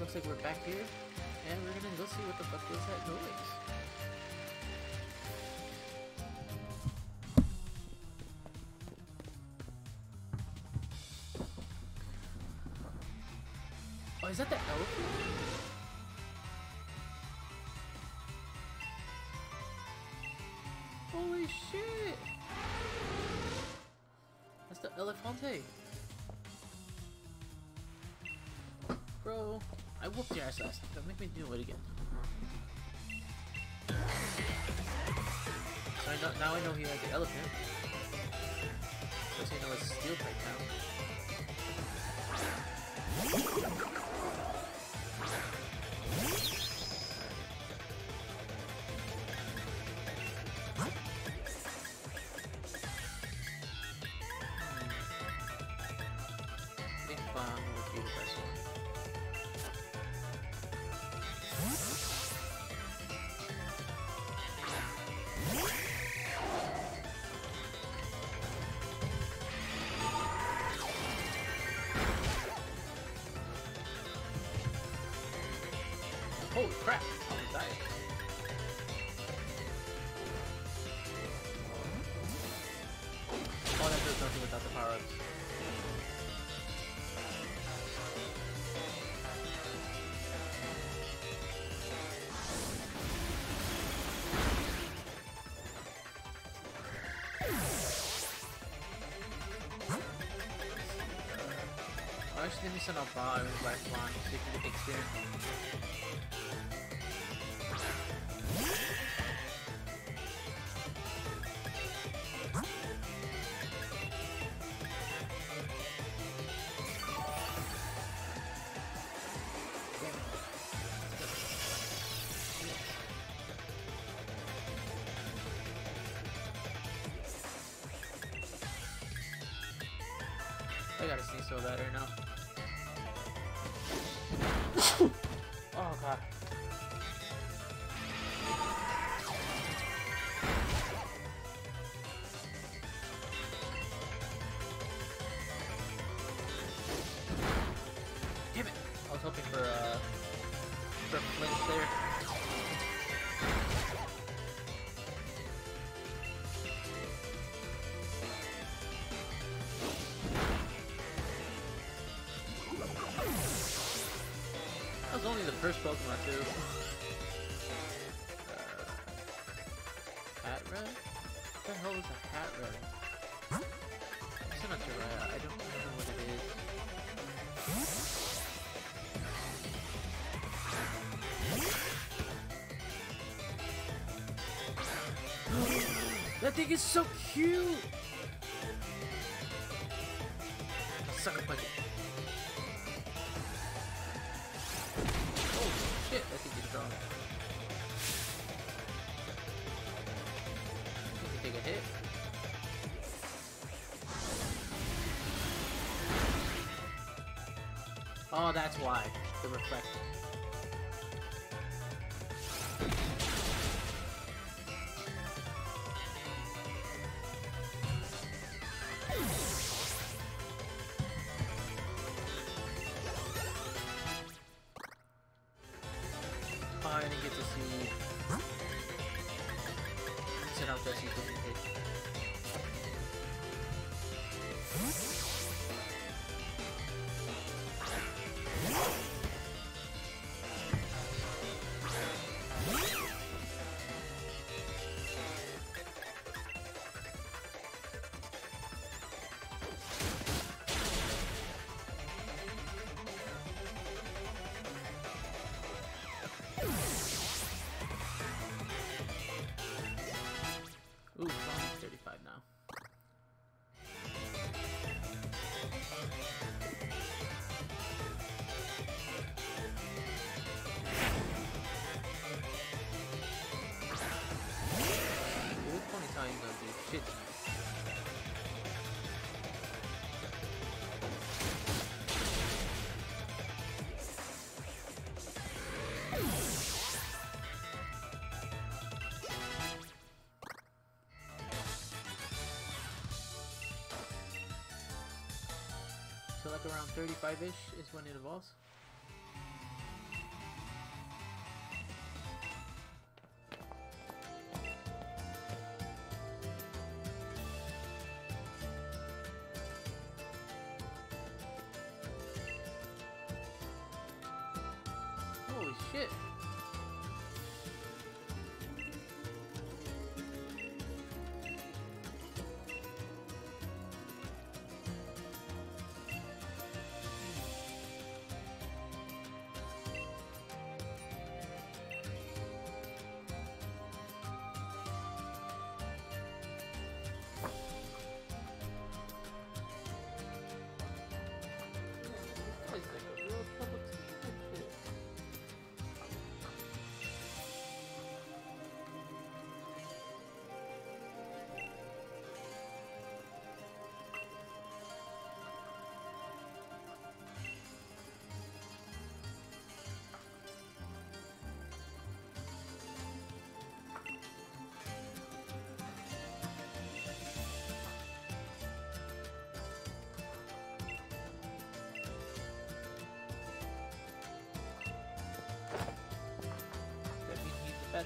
looks like we're back here, and we're gonna go see what the fuck was that noise. Whooped your ass last. Don't make me do it again. So I know, now I know he has the elephant. Plus I know it's steel type now. Crap! I. Oh, that does nothing without the power-ups. I should give me some bar and lifeline so you can get experience. I so better now. First Pokemon too. Uh, hat red? What the hell is a hat red? Still not sure. I, don't know what it is. that thing is so cute! Oh, that's why. The reflect. Around 35-ish is when it evolves.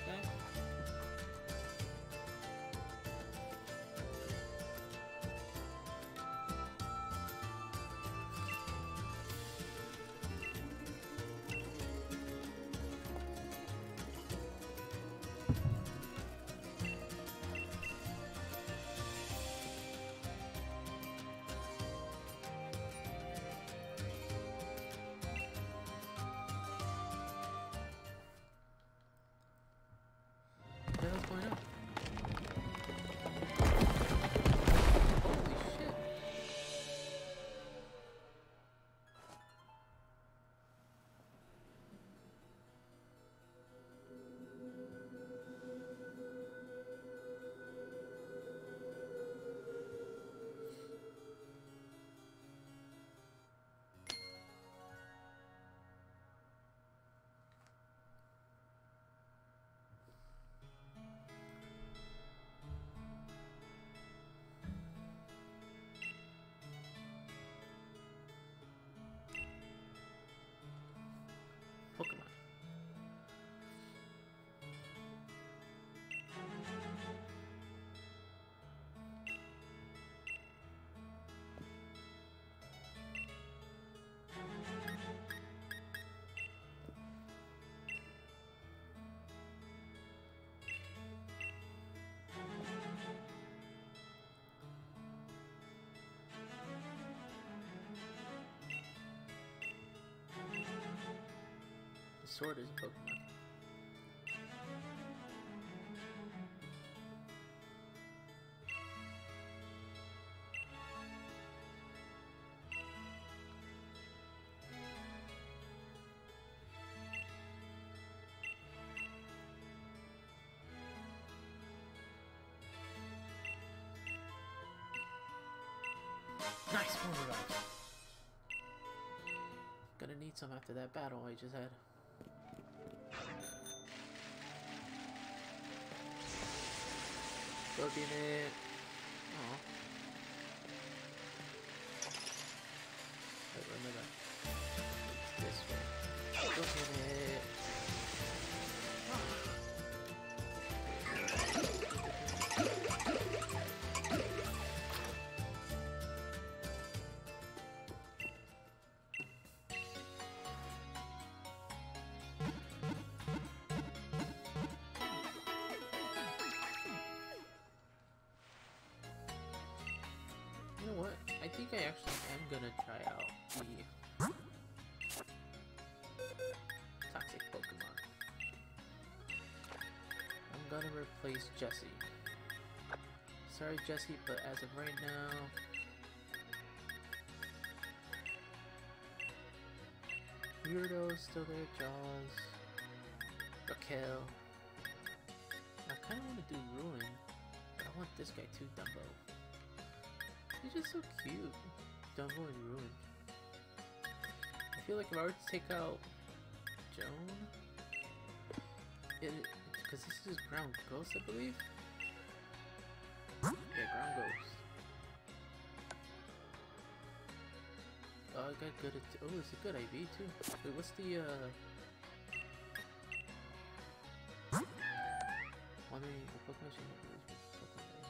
Mean he's the hell's going on? Sword is a Pokemon. Nice! Gonna need some after that battle I just had. tiene think I actually am gonna try out the toxic Pokemon. I'm gonna replace Jesse. Sorry, Jesse, but as of right now, Weirdo's still there, Jaws, Raquel. I kind of want to do Ruin, but I want this guy too, Dumbo. He's just so cute. Dumbo and Ruin. I feel like if I were to take out Joan, because this is Ground Ghost, I believe. Yeah, Ground Ghost. Oh, I got good at. Oh, it's a good IV too. Wait, what's the uh? Wondering what Pokemon should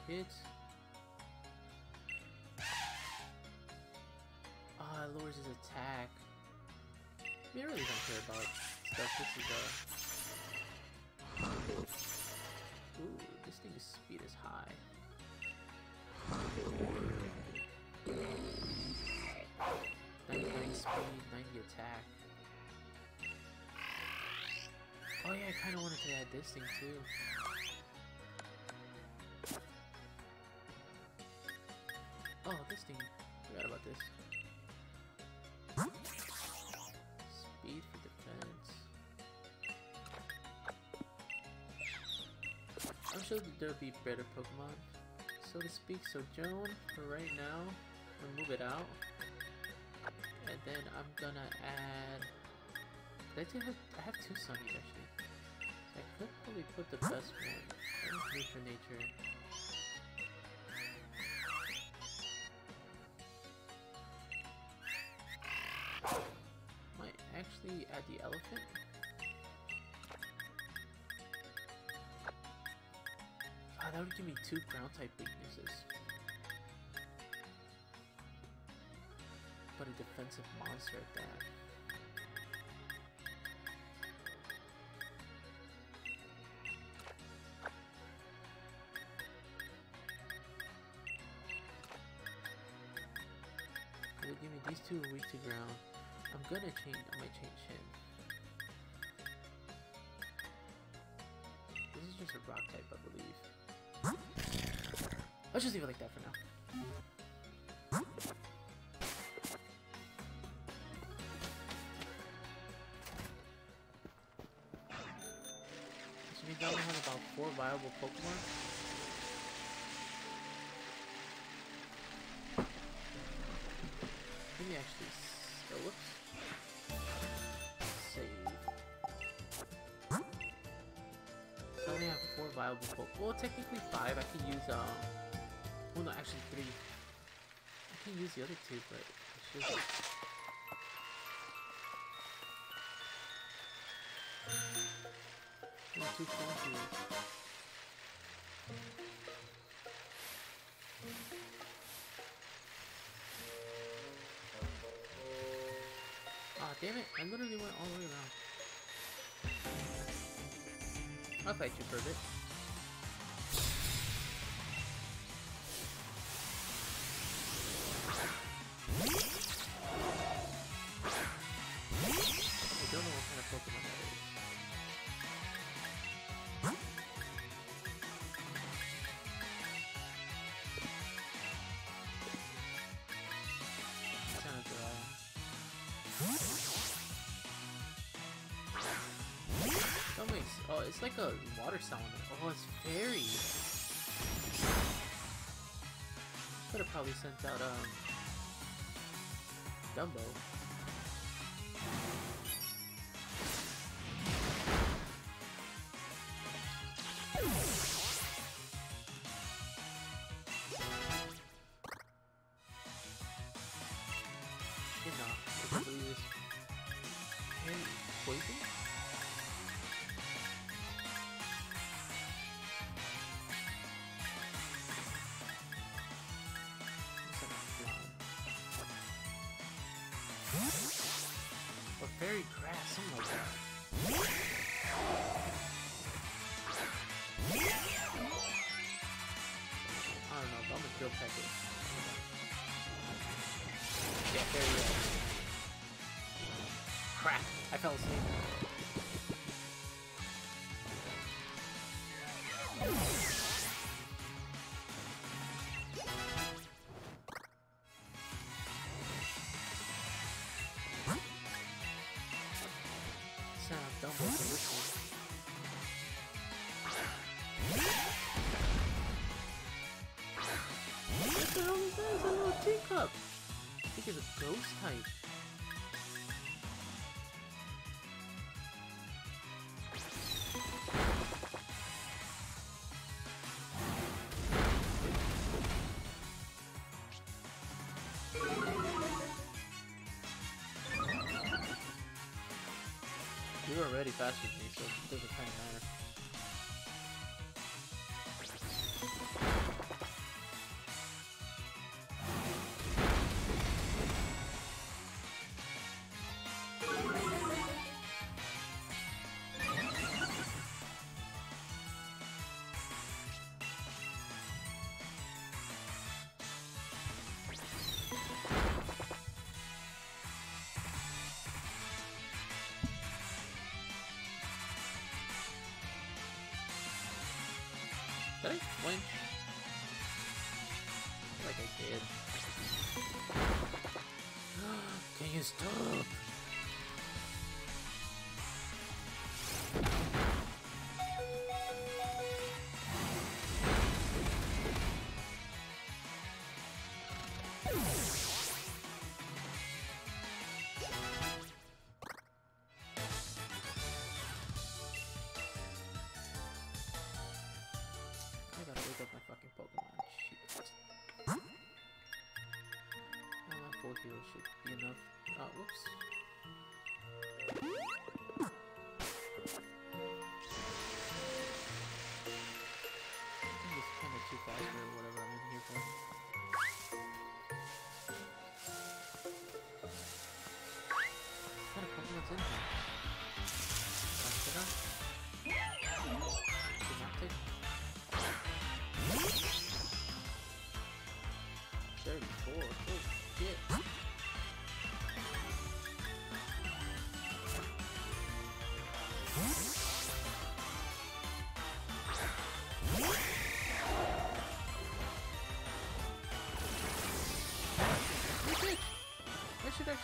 make it lowers his attack. I mean, I really don't care about stuff. This is uh Ooh, this thing's speed is high. 99 speed, 90 attack. Oh yeah, I kinda wanted to add this thing too. Oh, this thing. Forgot about this. That there'll be better Pokemon, so to speak. So Joan, for right now, gonna move it out. And then I'm gonna add... I have, I have two Sunnies actually. So I could probably put the best one. Nature Nature. Two ground type weaknesses. But a defensive monster at that. Give me these two are weak to ground. I'm gonna change, I might change him. This is just a rock type, I believe. Let's just leave it like that for now. So we now have about four viable Pokemon. Maybe actually, Well, technically five. I can use, um, well, no, actually three. I can use the other two, but it's just... Only two countries. Ah, damn it! I literally went all the way around. I'll fight you for a bit. It's like a water salamander. Oh it's fairy. Could have probably sent out um Dumbo. Drill peck it. Yeah, there you go. Crap, I fell asleep. Faster than me, so it doesn't kind of matter. I flinch? Like I did. Can you stop? Should be enough. Oh, whoops.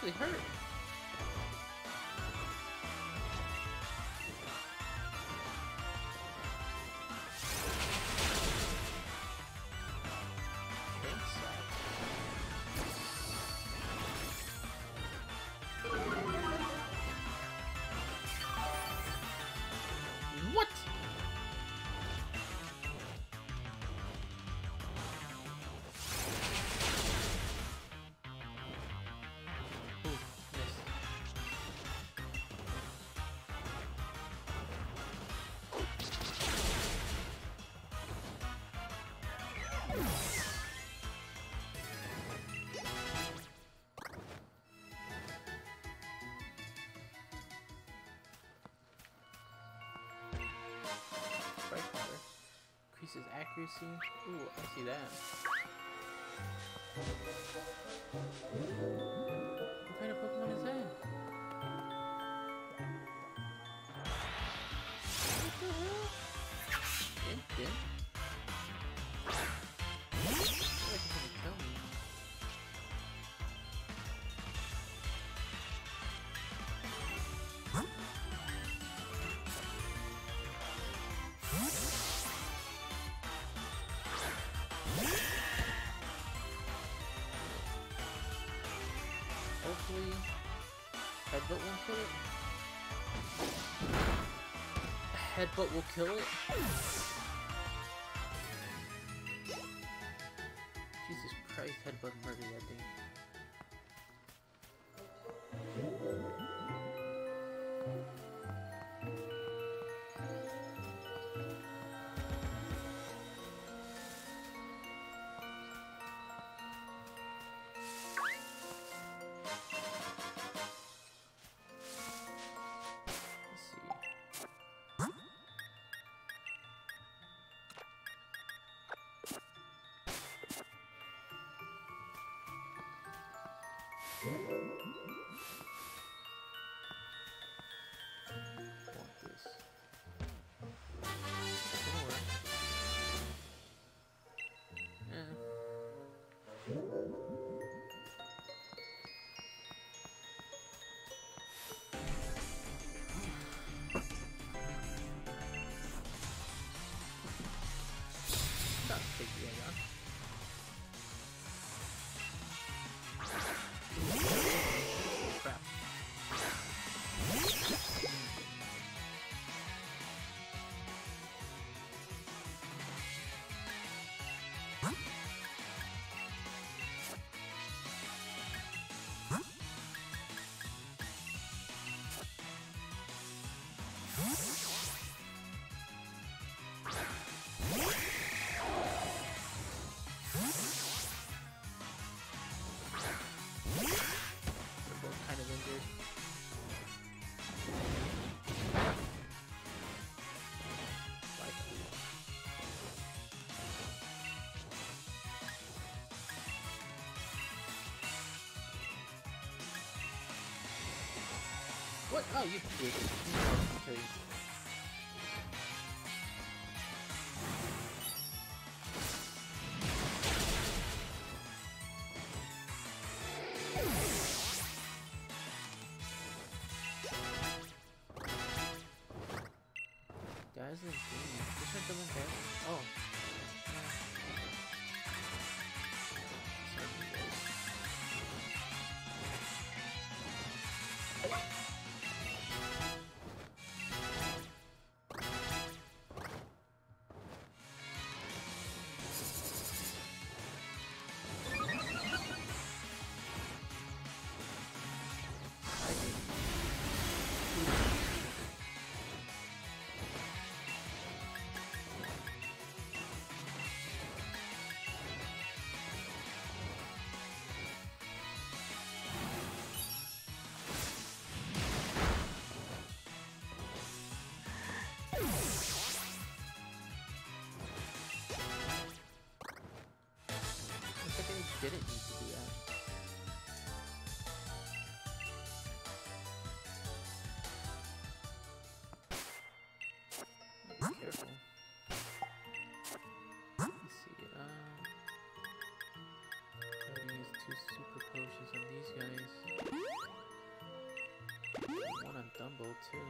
Actually hurt. Increases accuracy. Ooh, I see that. What kind of Pokemon is that? What the hell? Infant? I headbutt won't kill it. Headbutt will kill it. Oh, you did. Kill you. didn't need to do that. Be careful. Let's see. Um, I'm gonna use two super potions on these guys. One on Dumbo too.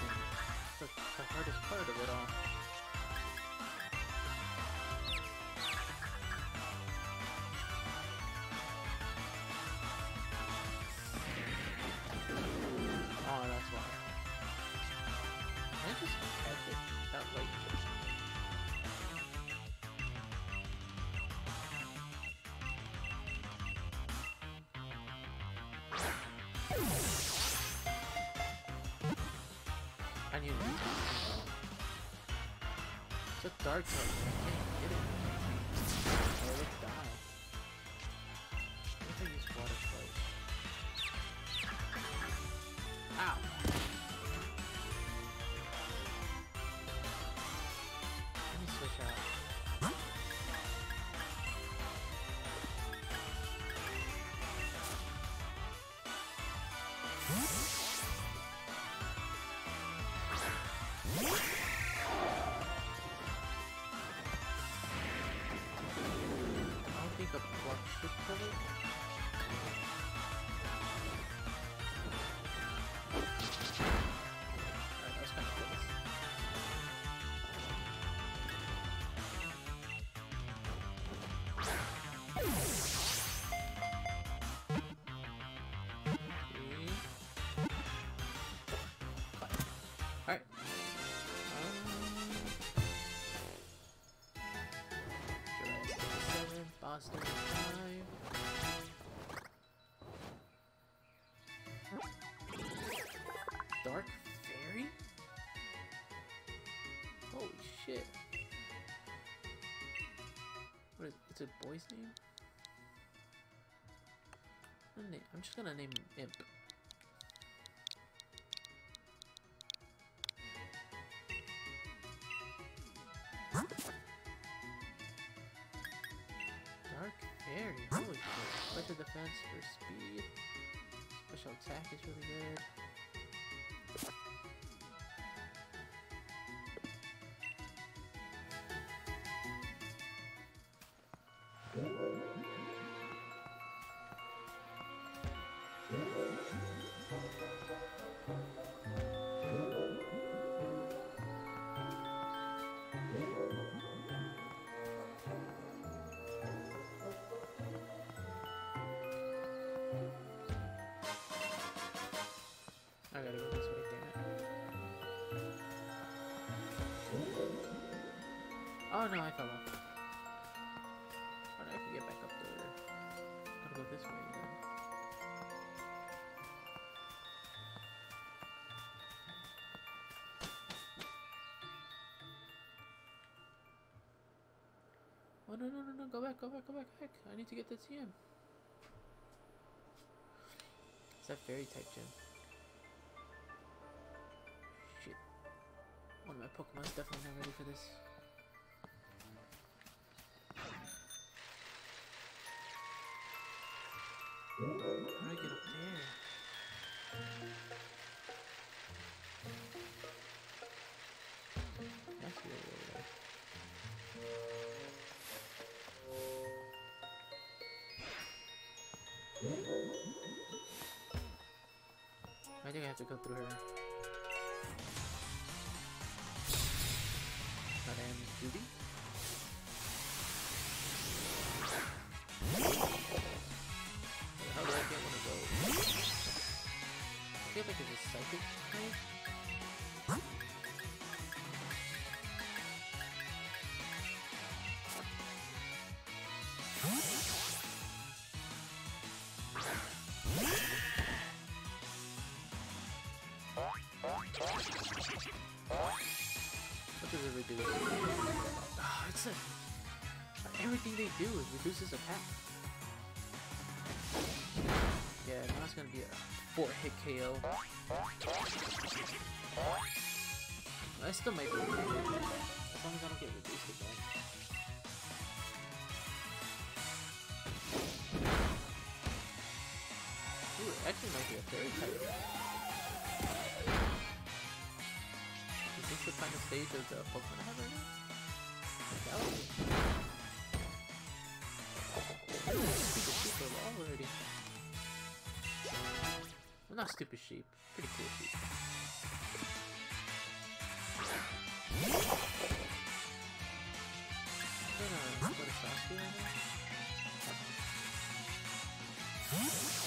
hardest part of it all. Oh, that's why. Can I just catch it? That like. I need to dark type. A boy's name? I'm, just gonna name him Imp. Dark Fairy, holy shit. Weapon defense for speed. Special attack is really good. I gotta go this. Oh no, I fell off. But I can get back up there. I gotta go this way then. Oh no no no no go back go back go back back I need to get the TM. It's that fairy type gem. One of my Pokemon's definitely not ready for this. How do I get up there? That's the other way. I think I have to go through her. Madame How do I get one of those? I feel like it's a psychic It? Oh, it's a... Everything they do is reduces attack. Yeah, now it's gonna be a four hit KO. I still might be it, as long as I don't get reduced again. Ooh, actually might be a fairy type. Is this the final stage of the Pokemon have right now? Stupid sheep already. Well, not stupid sheep. Pretty cool sheep. I'm gonna.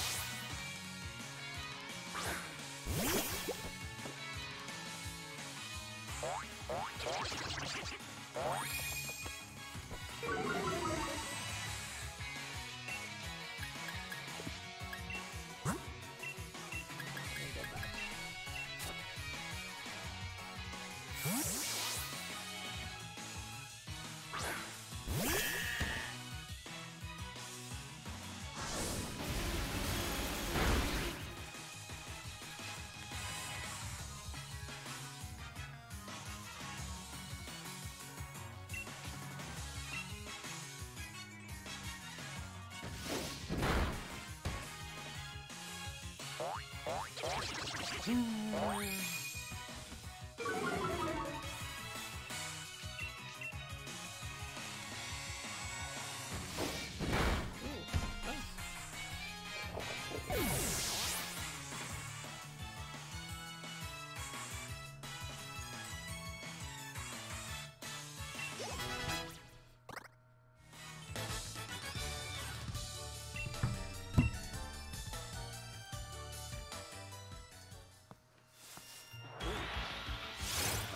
Ooh,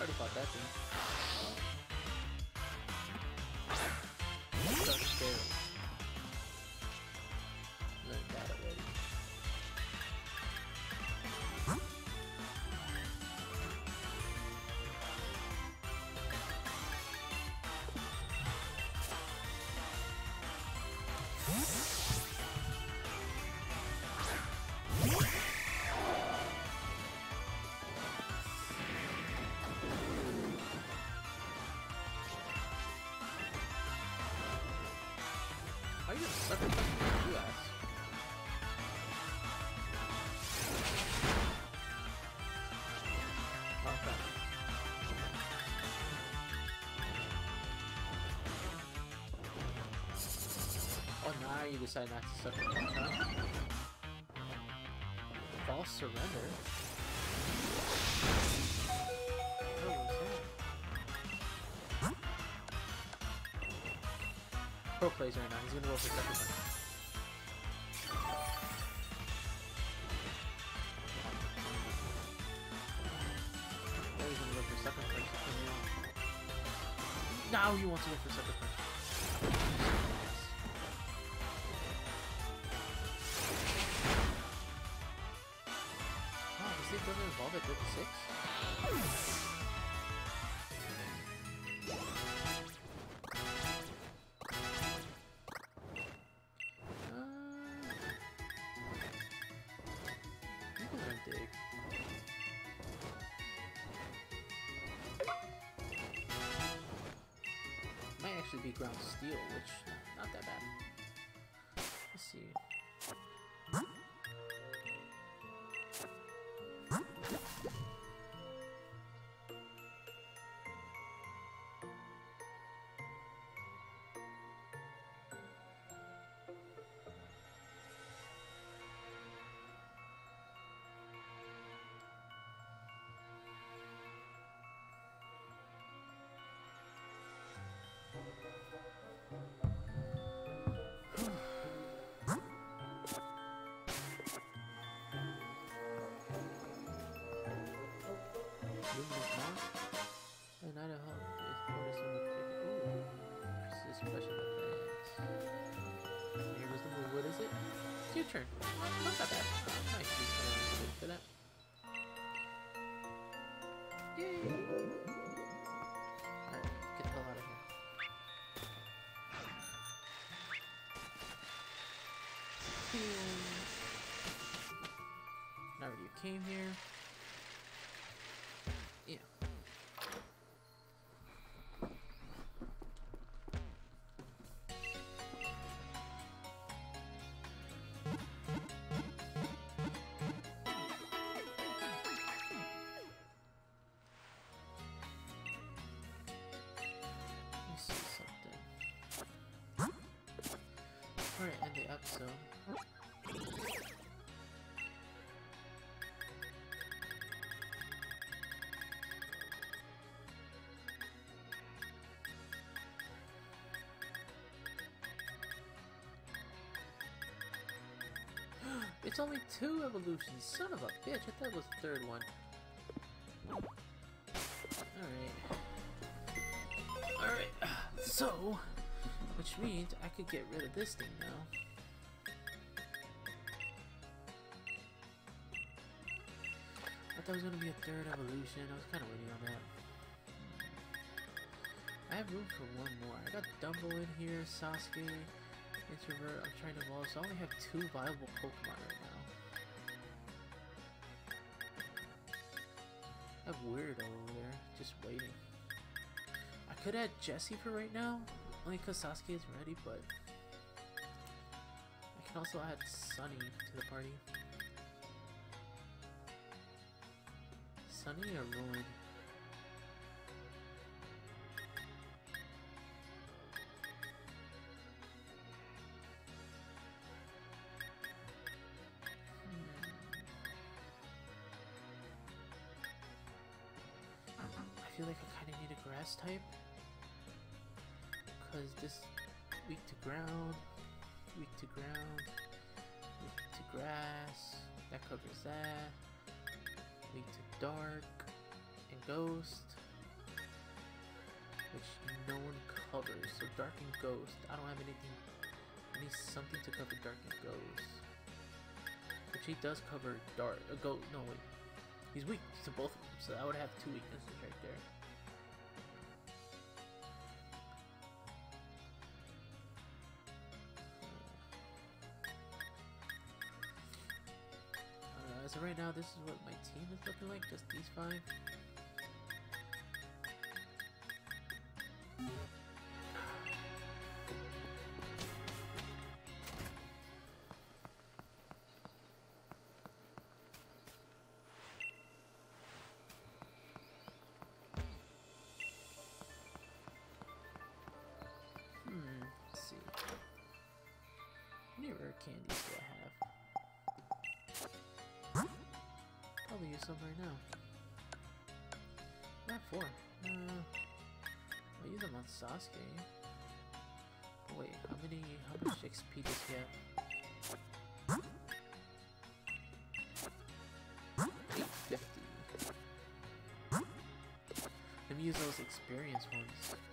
Already fought that thing. Oh, you decide not to huh? False surrender? Pro plays right now. He's gonna roll for oh, gonna go for second punch. Now he wants to go for second punch. Wow, this thing doesn't evolve at 56? Ground steel, which room is not. It's special. Here was the move. What is it? It's your turn. Not that bad. Nice kind of good for that. Yay! Alright, get the hell out of here. Now you came here. Episode. It's only two evolutions, son of a bitch, I thought it was the third one. Alright. Alright, so, which means I could get rid of this thing now. I was gonna be a third evolution, I was kinda waiting on that. I have room for one more. I got Dumbo in here, Sasuke, Introvert, I'm trying to evolve, so I only have two viable Pokemon right now. I have Weirdo over there, just waiting. I could add Jesse for right now, only because Sasuke is ready, but I can also add Sunny to the party. Sunny or Ruin? Hmm. I feel like I kind of need a grass type. Because this weak to ground, weak to ground, weak to grass, that covers that. Weak to dark and ghost, which no one covers. So dark and ghost, I don't have anything. I need something to cover dark and ghost. Which he does cover dark, uh, ghost, no wait. He's weak to both of them, so I would have two weaknesses right there. Right now, this is what my team is looking like, just these five. On Sasuke. Oh, wait, how many, how much XP does he have? 850. Let me use those experience ones.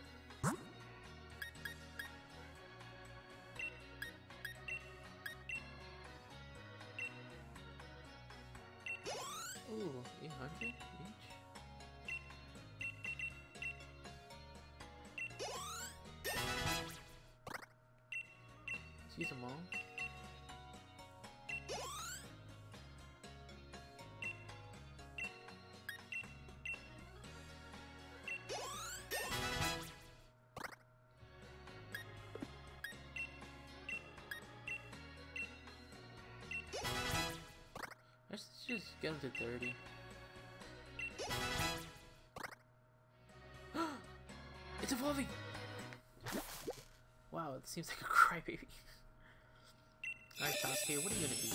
Just get him to 30. it's evolving! Wow, it seems like a crybaby. Alright, Sasuke, what are you gonna do?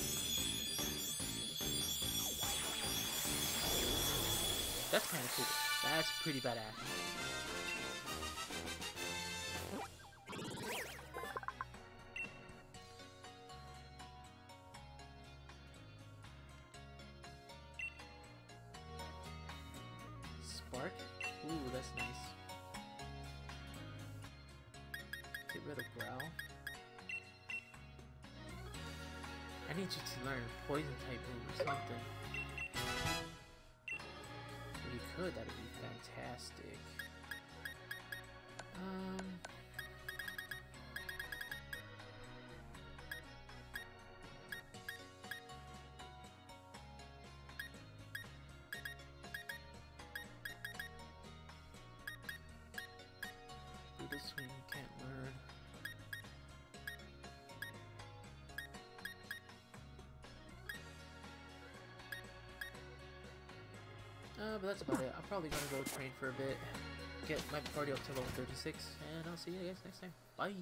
That's kinda cool. That's pretty badass. You can't learn. Uh, but that's about it. I'm probably gonna go train for a bit, get my party up to level 36, and I'll see you guys next time. Bye!